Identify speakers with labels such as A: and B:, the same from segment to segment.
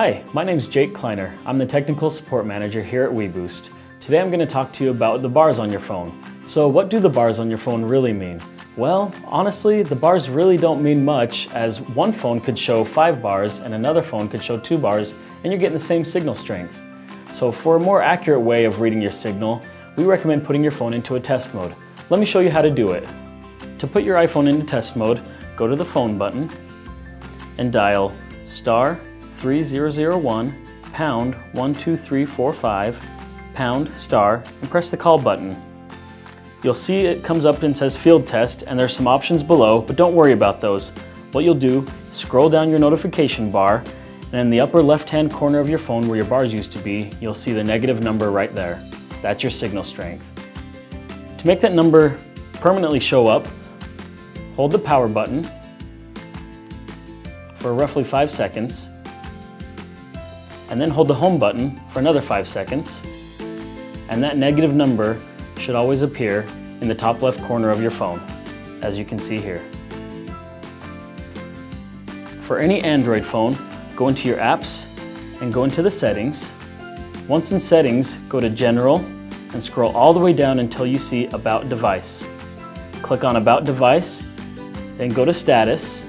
A: Hi, my name is Jake Kleiner. I'm the Technical Support Manager here at WeBoost. Today I'm going to talk to you about the bars on your phone. So what do the bars on your phone really mean? Well, honestly, the bars really don't mean much as one phone could show five bars and another phone could show two bars and you're getting the same signal strength. So for a more accurate way of reading your signal, we recommend putting your phone into a test mode. Let me show you how to do it. To put your iPhone into test mode, go to the phone button and dial star 3001 pound 12345 pound star and press the call button. You'll see it comes up and says field test and there's some options below, but don't worry about those. What you'll do, scroll down your notification bar and in the upper left hand corner of your phone where your bars used to be, you'll see the negative number right there. That's your signal strength. To make that number permanently show up, hold the power button for roughly five seconds, and then hold the home button for another five seconds, and that negative number should always appear in the top left corner of your phone, as you can see here. For any Android phone, go into your apps and go into the settings. Once in settings, go to general and scroll all the way down until you see about device. Click on about device, then go to status,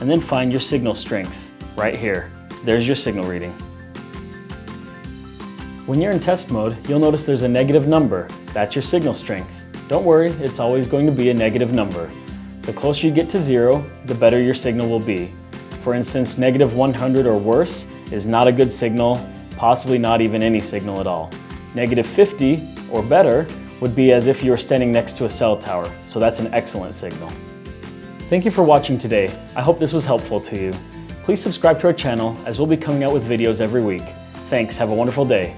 A: and then find your signal strength right here. There's your signal reading. When you're in test mode, you'll notice there's a negative number. That's your signal strength. Don't worry, it's always going to be a negative number. The closer you get to zero, the better your signal will be. For instance, negative 100 or worse is not a good signal, possibly not even any signal at all. Negative 50 or better would be as if you were standing next to a cell tower, so that's an excellent signal. Thank you for watching today. I hope this was helpful to you. Please subscribe to our channel as we'll be coming out with videos every week. Thanks, have a wonderful day.